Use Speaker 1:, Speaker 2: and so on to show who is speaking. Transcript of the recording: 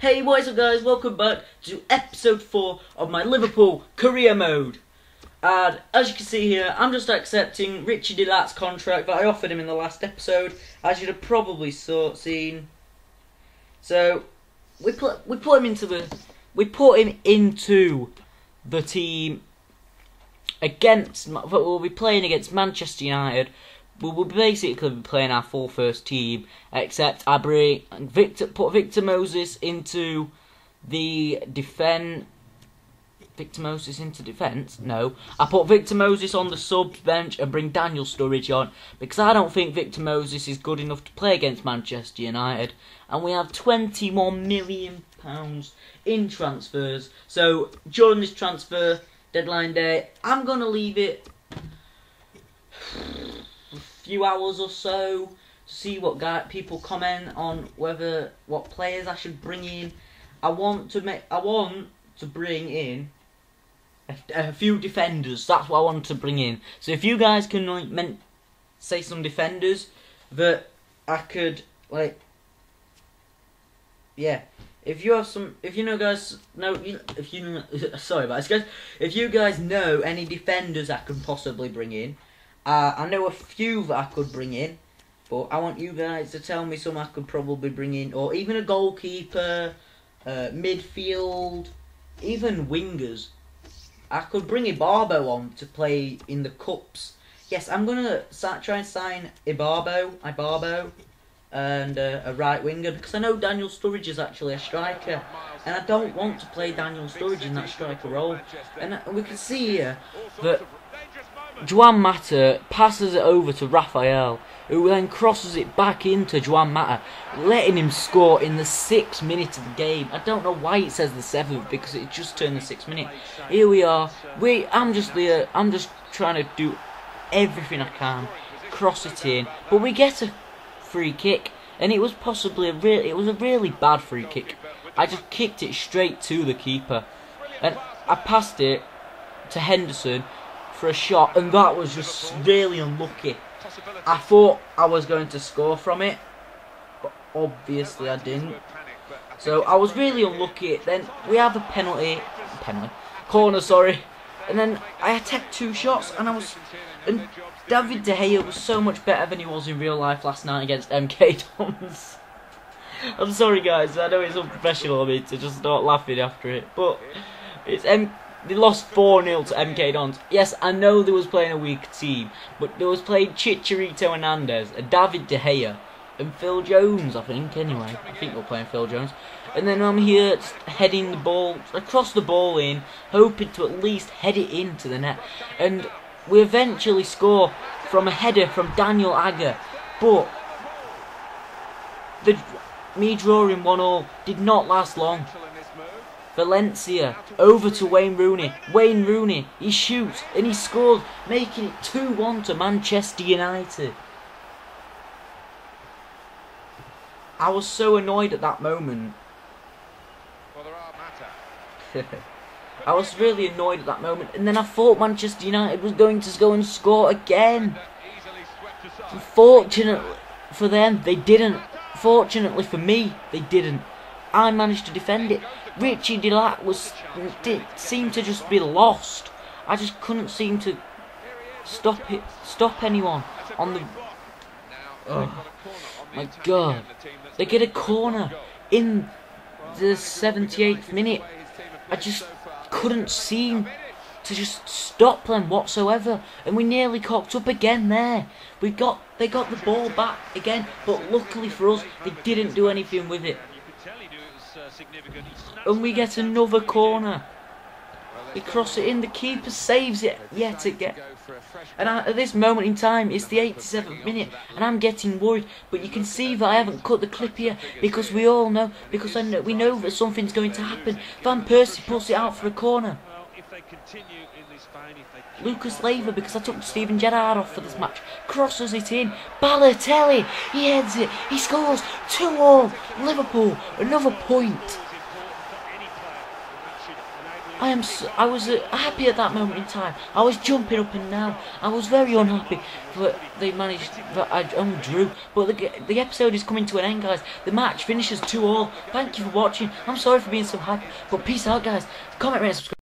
Speaker 1: Hey, what is up, guys? Welcome back to episode 4 of my Liverpool career mode. And as you can see here, I'm just accepting Richie De Laet's contract that I offered him in the last episode, as you'd have probably saw, seen. So, we put we put him into the we put him into the team against. We'll be playing against Manchester United. We will basically be playing our full first team, except I bring Victor put Victor Moses into the defence. Victor Moses into defence? No. I put Victor Moses on the sub bench and bring Daniel Sturridge on because I don't think Victor Moses is good enough to play against Manchester United. And we have 21 million pounds in transfers. So during this transfer deadline day, I'm gonna leave it few hours or so see what guy, people comment on whether what players I should bring in. I want to make I want to bring in a, a few defenders. That's what I want to bring in. So if you guys can like men- say some defenders that I could like, yeah. If you have some, if you know guys, know if you sorry about this guys. If you guys know any defenders I can possibly bring in, uh, I know a few that I could bring in, but I want you guys to tell me some I could probably bring in, or even a goalkeeper, uh, midfield, even wingers. I could bring Ibarbo on to play in the cups. Yes, I'm gonna try and sign Ibarbo, Ibarbo, and uh, a right winger because I know Daniel Sturridge is actually a striker, and I don't want to play Daniel Sturridge in that striker role. And uh, we can see here that Juan Mata passes it over to Rafael, who then crosses it back into Juan Mata, letting him score in the sixth minute of the game. I don't know why it says the seventh because it just turned the sixth minute. Here we are. We, I'm just there. I'm just trying to do everything I can, cross it in, but we get a free kick, and it was possibly a real. It was a really bad free kick. I just kicked it straight to the keeper, and I passed it to Henderson for a shot, and that was just really unlucky. I thought I was going to score from it, but obviously I didn't. So I was really unlucky. Then we have a penalty, penalty, corner, sorry, and then I attacked two shots, and I was, and David De Gea was so much better than he was in real life last night against MK Dons. I'm sorry, guys. I know it's unprofessional of me to just start laughing after it, but it's M. They lost 4 0 to MK Dons. Yes, I know they was playing a weak team, but they was playing Chicharito Hernandez, and David De Gea, and Phil Jones, I think, anyway. I think we're playing Phil Jones. And then I'm here heading the ball, across the ball in, hoping to at least head it into the net. And we eventually score from a header from Daniel Agger. But the me drawing 1 all did not last long. Valencia over to Wayne Rooney. Wayne Rooney, he shoots and he scores, making it 2 1 to Manchester United. I was so annoyed at that moment. I was really annoyed at that moment, and then I thought Manchester United was going to go and score again. Fortunately for them, they didn't. Fortunately for me, they didn't. I managed to defend it. Richie De Laet was did, seemed to just be lost. I just couldn't seem to stop it, stop anyone on the. Oh my god! They get a corner in the 78th minute. I just couldn't seem to just stop them whatsoever, and we nearly cocked up again there. We got they got the ball back again, but luckily for us, they didn't do anything with it. And we get another corner. We cross it in, the keeper saves it yet again. And at this moment in time, it's the 87th minute, and I'm getting worried. But you can see that I haven't cut the clip here because we all know, because I know, we know that something's going to happen. Van Persie puts it out for a corner. Lucas Leiva, because I took Steven Gerrard off for this match, crosses it in. Balotelli, he heads it, he scores 2 all. Liverpool, another point. I am. So, I was uh, happy at that moment in time. I was jumping up and down. I was very unhappy that they managed that I only drew. But the the episode is coming to an end, guys. The match finishes two all. Thank you for watching. I'm sorry for being so hype, but peace out, guys. Comment, rate, subscribe.